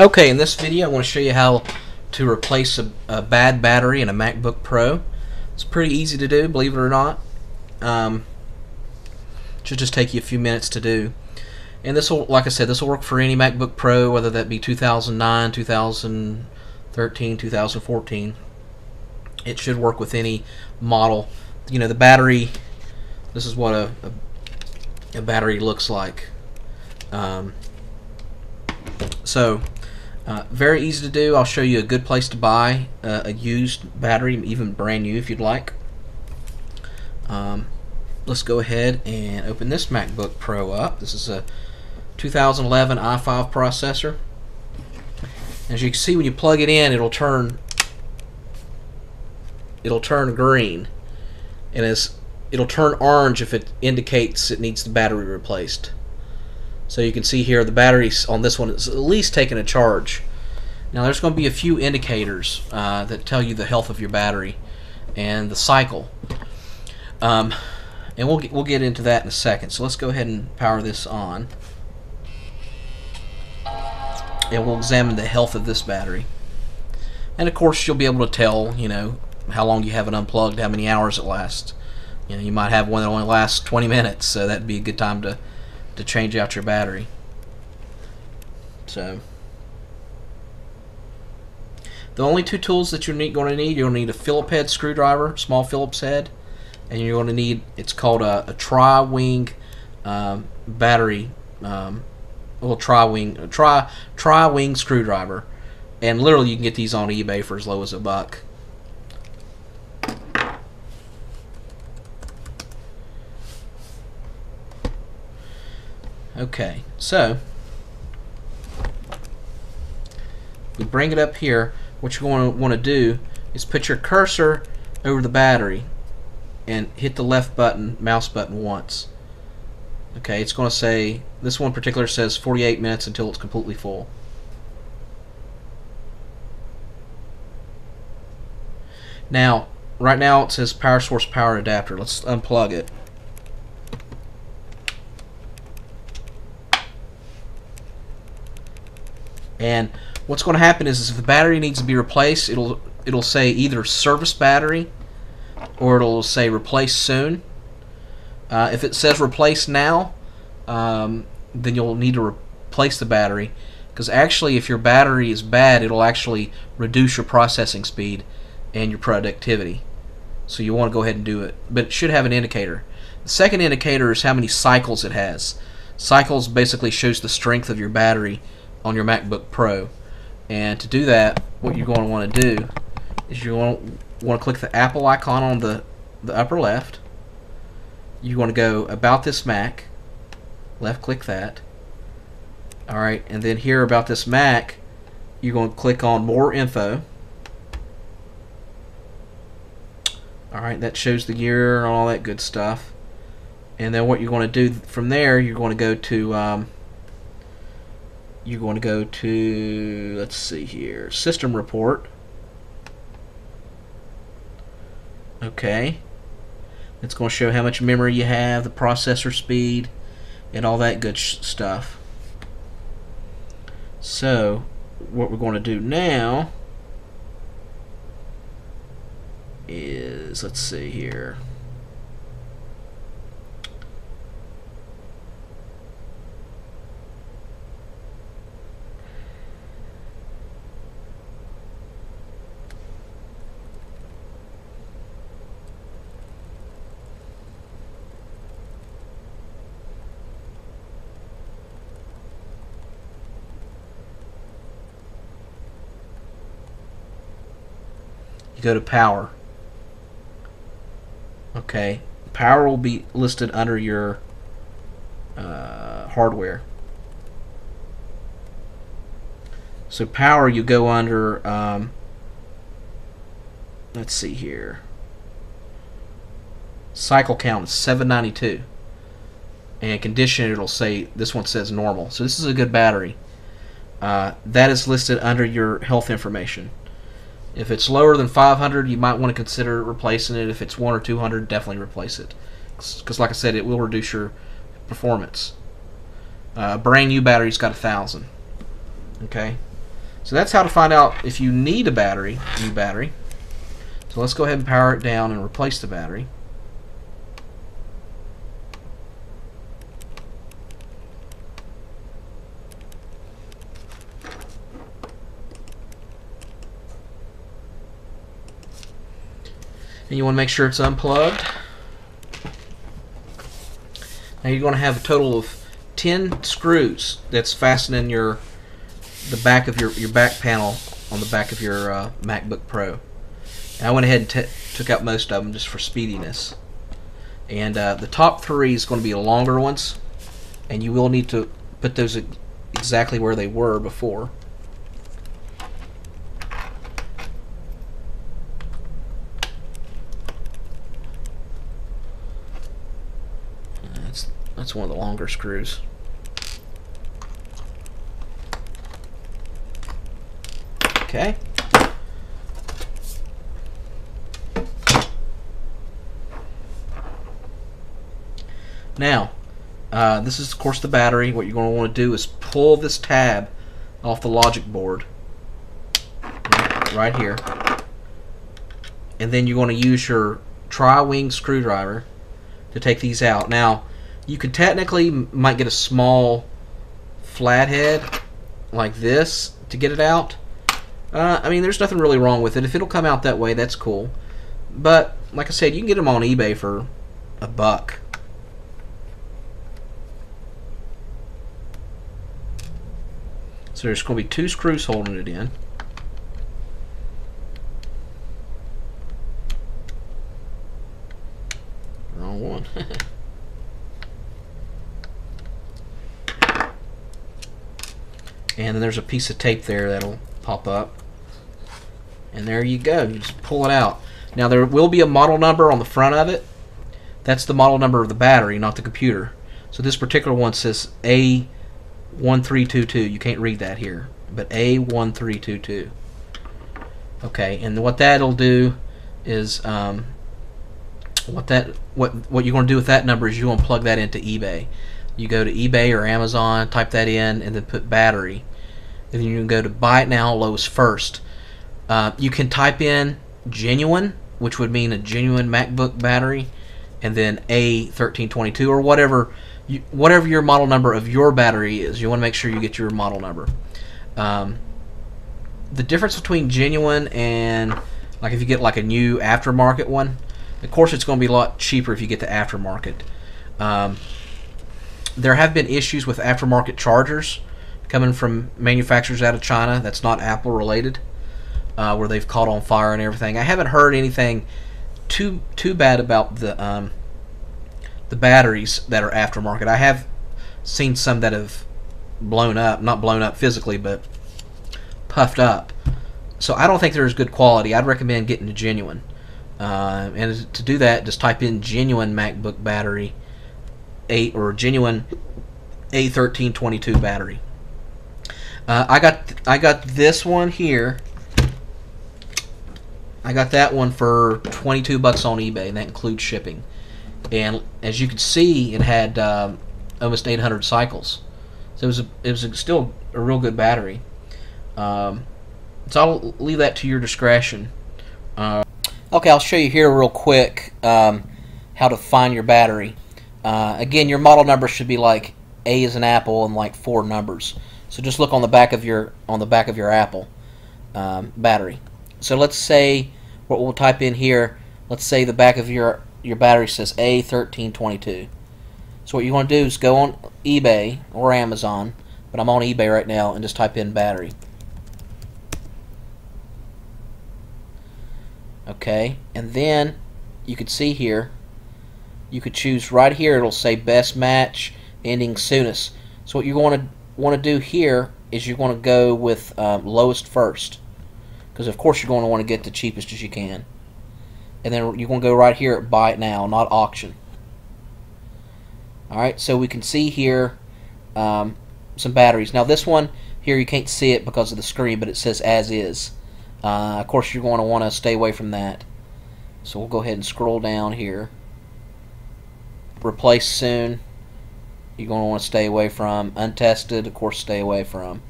Okay, in this video I want to show you how to replace a, a bad battery in a MacBook Pro. It's pretty easy to do, believe it or not. Um, should just take you a few minutes to do. And this will, like I said, this will work for any MacBook Pro, whether that be 2009, 2013, 2014. It should work with any model. You know, the battery, this is what a, a, a battery looks like. Um, so, uh, very easy to do. I'll show you a good place to buy uh, a used battery, even brand new if you'd like. Um, let's go ahead and open this MacBook Pro up. This is a 2011 i5 processor. As you can see, when you plug it in, it'll turn it'll turn green, and as it'll turn orange if it indicates it needs the battery replaced. So you can see here the battery on this one is at least taking a charge. Now there's going to be a few indicators uh, that tell you the health of your battery and the cycle. Um, and we'll get, we'll get into that in a second. So let's go ahead and power this on. And we'll examine the health of this battery. And of course you'll be able to tell, you know, how long you have it unplugged, how many hours it lasts. You know, you might have one that only lasts 20 minutes, so that'd be a good time to to change out your battery. So the only two tools that you're going to need, to need a Phillips head screwdriver, small Phillips head, and you're going to need, it's called a, a tri-wing um, battery, um, little tri-wing, tri, tri-wing screwdriver. And literally you can get these on eBay for as low as a buck. Okay, so we bring it up here. What you're going to want to do is put your cursor over the battery and hit the left button, mouse button once. Okay, it's going to say, this one particular says 48 minutes until it's completely full. Now, right now it says power source power adapter. Let's unplug it. And what's going to happen is, is if the battery needs to be replaced, it'll it'll say either service battery or it'll say replace soon. Uh, if it says replace now, um, then you'll need to replace the battery because actually if your battery is bad, it'll actually reduce your processing speed and your productivity. So you want to go ahead and do it. But it should have an indicator. The second indicator is how many cycles it has. Cycles basically shows the strength of your battery on your MacBook Pro. And to do that, what you're going to want to do is you want to want to click the Apple icon on the the upper left. You want to go about this Mac, left click that. All right, and then here about this Mac, you're going to click on more info. All right, that shows the year and all that good stuff. And then what you're going to do from there, you're going to go to um, you're going to go to, let's see here, system report. Okay. It's going to show how much memory you have, the processor speed, and all that good stuff. So, what we're going to do now is, let's see here. You go to power. Okay, power will be listed under your uh, hardware. So power, you go under. Um, let's see here. Cycle count is 792, and condition it'll say this one says normal. So this is a good battery. Uh, that is listed under your health information. If it's lower than 500, you might want to consider replacing it. If it's one or 200, definitely replace it. Because, like I said, it will reduce your performance. Uh, brand new battery's got a thousand. Okay. So that's how to find out if you need a battery, new battery. So let's go ahead and power it down and replace the battery. And you want to make sure it's unplugged. Now you're going to have a total of 10 screws that's fastening your the back of your, your back panel on the back of your uh, MacBook Pro. And I went ahead and took out most of them just for speediness. And uh, the top three is going to be the longer ones, and you will need to put those exactly where they were before. That's, one of the longer screws. Okay. Now, uh, this is of course the battery. What you're going to want to do is pull this tab off the logic board right here. And then you're going to use your tri-wing screwdriver to take these out. Now, you could technically might get a small flathead like this to get it out. Uh, I mean, there's nothing really wrong with it. If it'll come out that way, that's cool. But, like I said, you can get them on eBay for a buck. So there's going to be two screws holding it in. Wrong one. and then there's a piece of tape there that'll pop up. And there you go. You just pull it out. Now there will be a model number on the front of it. That's the model number of the battery not the computer. So this particular one says A1322 you can't read that here but A1322 okay and what that'll do is um, what that what what you're going to do with that number is you're going to plug that into eBay. You go to eBay or Amazon type that in and then put battery then you can go to buy it now lowest first uh, you can type in genuine, which would mean a genuine MacBook battery, and then A1322 or whatever you, whatever your model number of your battery is. You want to make sure you get your model number. Um, the difference between genuine and like if you get like a new aftermarket one, of course it's going to be a lot cheaper if you get the aftermarket. Um, there have been issues with aftermarket chargers coming from manufacturers out of China that's not Apple related uh, where they've caught on fire and everything. I haven't heard anything too too bad about the um, the batteries that are aftermarket. I have seen some that have blown up, not blown up physically, but puffed up. So I don't think they're as good quality. I'd recommend getting a genuine. Uh, and to do that, just type in genuine MacBook battery, eight or genuine A1322 battery. Uh, I got I got this one here I got that one for 22 bucks on eBay, and that includes shipping. And as you can see, it had um, almost 800 cycles. So it was a, it was a, still a real good battery. Um, so I'll leave that to your discretion. Uh, okay, I'll show you here real quick um, how to find your battery. Uh, again, your model number should be like A is an apple and like four numbers. So just look on the back of your on the back of your Apple um, battery. So let's say what we'll type in here, let's say the back of your your battery says A1322. So what you want to do is go on eBay or Amazon, but I'm on eBay right now, and just type in battery. Okay, and then you could see here, you could choose right here, it'll say best match, ending soonest. So what you want to want to do here is you want to go with um, lowest first. Because of course you're going to want to get the cheapest as you can. And then you're going to go right here at buy it now not auction. Alright so we can see here um, some batteries. Now this one here you can't see it because of the screen but it says as is. Uh, of course you're going to want to stay away from that. So we'll go ahead and scroll down here. Replace soon you're going to want to stay away from untested of course stay away from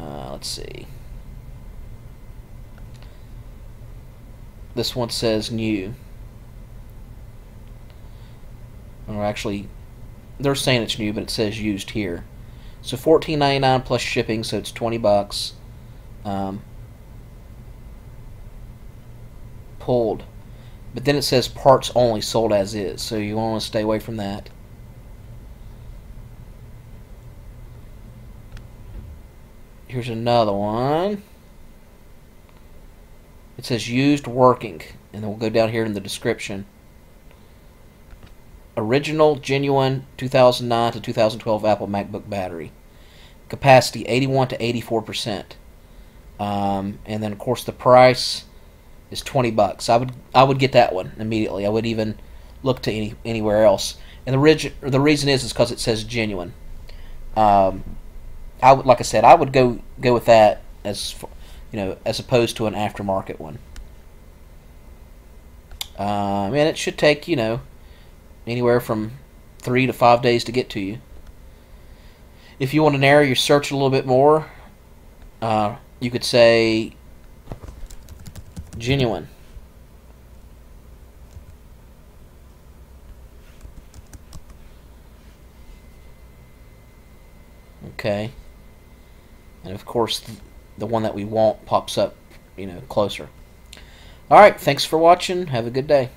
Uh, let's see. This one says new. Or actually, they're saying it's new, but it says used here. So fourteen ninety nine plus shipping, so it's twenty bucks. Um, pulled, but then it says parts only sold as is, so you want to stay away from that. Here's another one. It says used working, and then we'll go down here in the description. Original, genuine 2009 to 2012 Apple MacBook battery. Capacity 81 to 84 percent. Um, and then of course the price is 20 bucks. I would I would get that one immediately. I would even look to any anywhere else. And the the reason is is because it says genuine. Um, I would like I said I would go go with that as you know as opposed to an aftermarket one. Um, and it should take you know anywhere from three to five days to get to you. If you want to narrow your search a little bit more, uh, you could say genuine. Okay. And of course, the one that we want pops up, you know, closer. All right, thanks for watching. Have a good day.